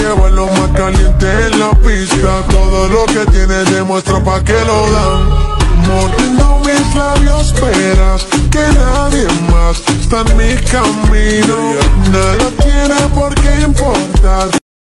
lleva lo más caliente en la pista. Todo lo que tiene demuestra pa' que lo dan. Mordiendo mis labios esperas que nadie más está en mi camino.